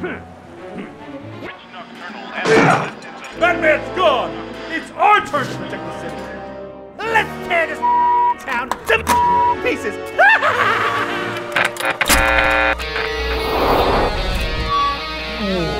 That man's gone! It's our turn to protect the city! Let's tear this town to pieces!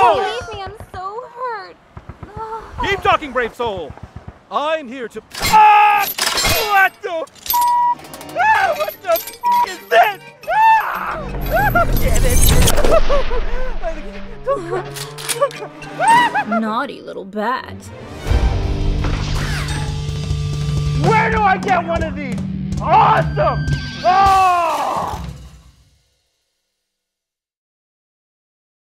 Don't leave me. I'm so hurt. Keep talking, brave soul. I'm here to. Ah! What the? Ah, what the is this? Ah! Damn it! Don't cry. Don't cry. Naughty little bat. Where do I get one of these? Awesome!